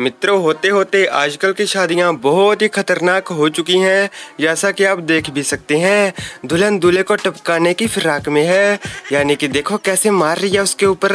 मित्रों होते होते आजकल की शादियाँ बहुत ही खतरनाक हो चुकी हैं, जैसा कि आप देख भी सकते हैं। दुल्हन दूल्हे को टपकाने की फिराक में है, यानी कि देखो कैसे मार रही है उसके ऊपर।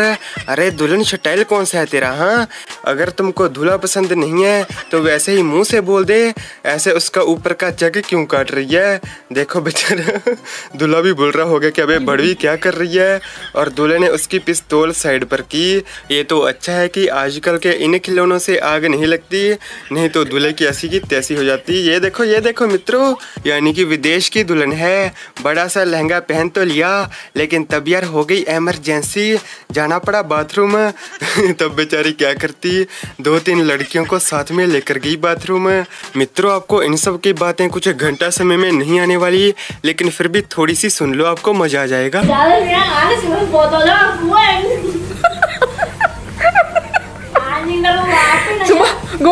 अरे, दुल्हन स्टाइल कौन सा है तेरा हाँ? अगर तुमको दूल्हा पसंद नहीं है तो वैसे ही मुँह से बोल दे। ऐसे उसका ऊपर का जग क्यों काट रही है? देखो बेचारा, दूल्हा भी बोल रहा होगा कि अबे, बड़वी क्या कर रही है? और दूल्हे ने उसकी पिस्तौल साइड पर की। ये तो अच्छा है कि आजकल के इन खिलौनों से आग नहीं लगती, नहीं तो दूल्हे की ऐसी की तैसी हो जाती। ये देखो ये देखो मित्रों, यानी कि विदेश की दुल्हन है। बड़ा सा लहंगा पहन तो लिया, लेकिन तब यार हो गई एमरजेंसी जाना पड़ा बाथरूम तब बेचारी क्या करती? दो तीन लड़कियों को साथ में लेकर गई बाथरूम मित्रों, आपको इन सब की बातें कुछ घंटा समय में नहीं आने वाली, लेकिन फिर भी थोड़ी सी सुन लो, आपको मज़ा आ जाएगा।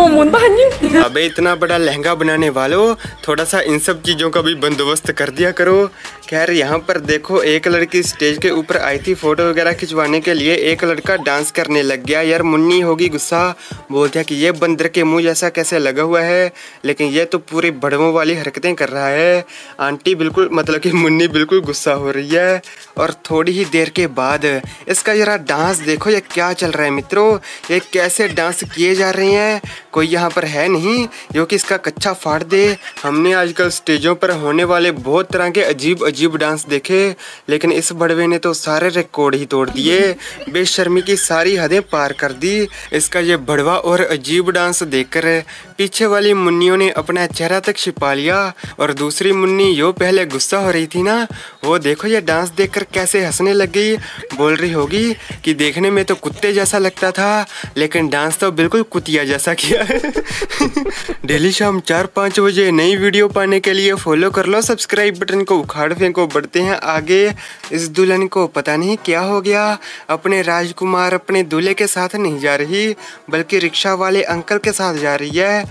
अबे इतना बड़ा लहंगा बनाने वालों, थोड़ा सा इन सब चीज़ों का भी बंदोबस्त कर दिया करो। खैर, यहाँ पर देखो, एक लड़की स्टेज के ऊपर आई थी फ़ोटो वगैरह खिंचवाने के लिए। एक लड़का डांस करने लग गया। यार, मुन्नी होगी गुस्सा। बोलते हैं कि ये बंदर के मुँह जैसा कैसे लगा हुआ है। लेकिन ये तो पूरी बड़वों वाली हरकतें कर रहा है। आंटी बिल्कुल मतलब कि मुन्नी बिल्कुल गुस्सा हो रही है। और थोड़ी ही देर के बाद, इसका जरा डांस देखो, ये क्या चल रहा है मित्रों? ये कैसे डांस किए जा रहे हैं? कोई यहाँ पर है नहीं? जो कि इसका कच्चा फाड़ दे। हमने आजकल स्टेजों पर होने वाले बहुत तरह के अजीब अजीब डांस देखे, लेकिन इस बड़वे ने तो सारे रिकॉर्ड ही तोड़ दिए। बेशर्मी की सारी हदें पार कर दी। इसका ये बड़वा और अजीब डांस देखकर पीछे वाली मुन्नियों ने अपना चेहरा तक छिपा लिया और दूसरी मुन्नी जो पहले गुस्सा हो रही थी ना, वो देखो ये डांस देखकर कैसे हंसने लग गई। बोल रही होगी कि देखने में तो कुत्ते जैसा लगता था, लेकिन डांस तो बिल्कुल कुतिया जैसा किया। डेली शाम चार पाँच बजे नई वीडियो पाने के लिए फॉलो कर लो, सब्सक्राइब बटन को उखाड़ फेंको, बढ़ते हैं आगे। इस दुल्हन को पता नहीं क्या हो गया, अपने राजकुमार अपने दूल्हे के साथ नहीं जा रही, बल्कि रिक्शा वाले अंकल के साथ जा रही है।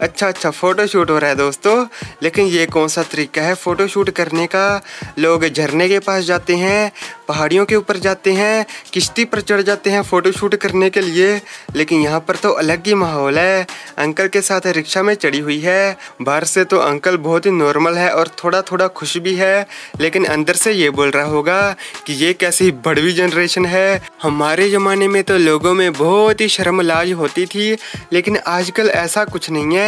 अच्छा अच्छा फ़ोटो शूट हो रहा है दोस्तों। लेकिन ये कौन सा तरीका है? फ़ोटो शूट करने का लोग झरने के पास जाते हैं, पहाड़ियों के ऊपर जाते हैं, किश्ती पर चढ़ जाते हैं फ़ोटो शूट करने के लिए। लेकिन यहाँ पर तो अलग ही माहौल है। अंकल के साथ रिक्शा में चढ़ी हुई है। बाहर से तो अंकल बहुत ही नॉर्मल है और थोड़ा थोड़ा खुश भी है। लेकिन अंदर से ये बोल रहा होगा कि ये कैसी बड़वी जनरेशन है। हमारे ज़माने में तो लोगों में बहुत ही शर्म होती थी। लेकिन आजकल ऐसा कुछ नहीं है।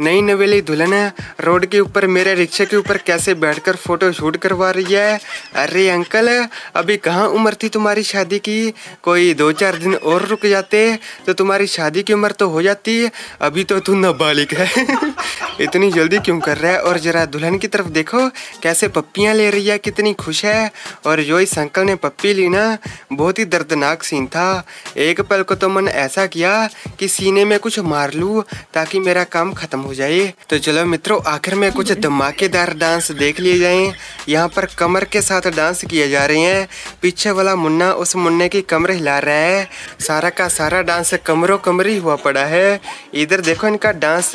नई नवेली दुल्हन है, रोड के ऊपर, मेरे रिक्शे के ऊपर कैसे बैठकर फ़ोटो शूट करवा रही है? अरे अंकल, अभी कहाँ उम्र थी तुम्हारी शादी की? कोई दो चार दिन और रुक जाते तो तुम्हारी शादी की उम्र तो हो जाती, अभी तो तू नाबालिग है। इतनी जल्दी क्यों कर रहा है? और जरा दुल्हन की तरफ़ देखो, कैसे पप्पियाँ ले रही है, कितनी खुश है। और जो इस अंकल ने पप्पी ली ना, बहुत ही दर्दनाक सीन था। एक पल को तो मन ऐसा किया कि सीने में कुछ मार लूँ, ताकि मेरा काम खत्म हो जाए। तो चलो मित्रों, आखिर में कुछ धमाकेदार डांस देख लिए जाए। यहाँ पर कमर के साथ डांस किए जा रहे हैं। पीछे वाला मुन्ना उस मुन्ने की कमर हिला रहा है। सारा का सारा डांस कमरों कमरी हुआ पड़ा है। इधर देखो इनका डांस,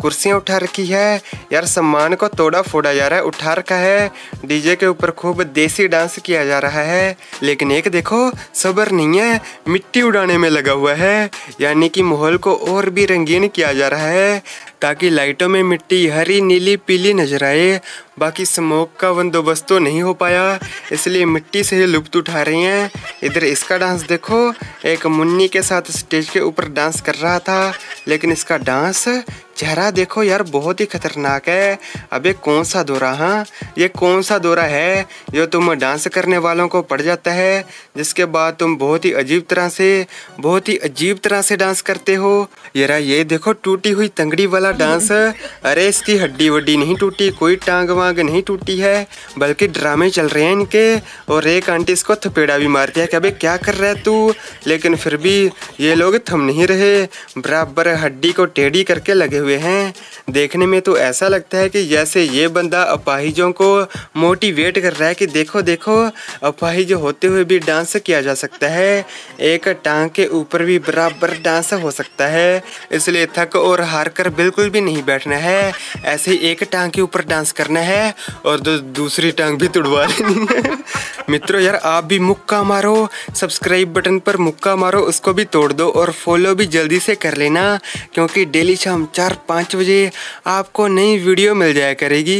कुर्सियाँ उठा रखी है। यार, सम्मान को तोड़ा फोड़ा जा रहा है, उठा रखा है। डीजे के ऊपर खूब देसी डांस किया जा रहा है। लेकिन एक देखो, सबर नहीं है, मिट्टी उड़ाने में लगा हुआ है। यानी कि माहौल को और भी रंगीन किया जा रहा है। ताकि लाइटों में मिट्टी हरी, नीली, पीली नज़र आए। बाकी स्मोक का बंदोबस्त तो नहीं हो पाया, इसलिए मिट्टी से ही लुप्त उठा रही हैं। इधर इसका डांस देखो, एक मुन्नी के साथ स्टेज के ऊपर डांस कर रहा था, लेकिन इसका डांस चेहरा देखो यार, बहुत ही खतरनाक है। अबे कौन सा दौरा हाँ? ये कौन सा दौरा है? जो तुम डांस करने वालों को पड़ जाता है, जिसके बाद तुम बहुत ही अजीब तरह से, बहुत ही अजीब तरह से डांस करते हो। यार ये देखो, टूटी हुई तंगड़ी वाला डांस, अरे इसकी हड्डी वड्डी नहीं टूटी, कोई टांग वांग नहीं टूटी है, बल्कि ड्रामे चल रहे हैं इनके, और एक आंटी इसको थपेड़ा भी मारती है कि अबे क्या कर रहा है तू? लेकिन फिर भी ये लोग थम नहीं रहे, बराबर हड्डी को टेढ़ी करके लगे हुए हैं। देखने में तो ऐसा लगता है कि जैसे ये बंदा अपाहिजों को मोटिवेट कर रहा है कि देखो देखो, अपाहिज होते हुए भी डांस किया जा सकता है। एक टांग के ऊपर भी बराबर डांस हो सकता है, इसलिए थक और हार कर बिल्कुल बिल्कुल भी नहीं बैठना है। ऐसे ही एक टांग के ऊपर डांस करना है और दो दूसरी टांग भी तुड़वा लेनी है। मित्रों यार, आप भी मुक्का मारो सब्सक्राइब बटन पर मुक्का मारो, उसको भी तोड़ दो और फॉलो भी जल्दी से कर लेना, क्योंकि डेली शाम चार पाँच बजे आपको नई वीडियो मिल जाया करेगी।